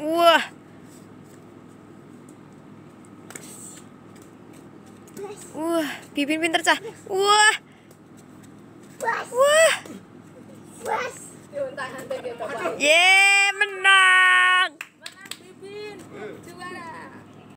Wah. Wah, Pipin pinter cah. Wah. Wah. wah, yeah.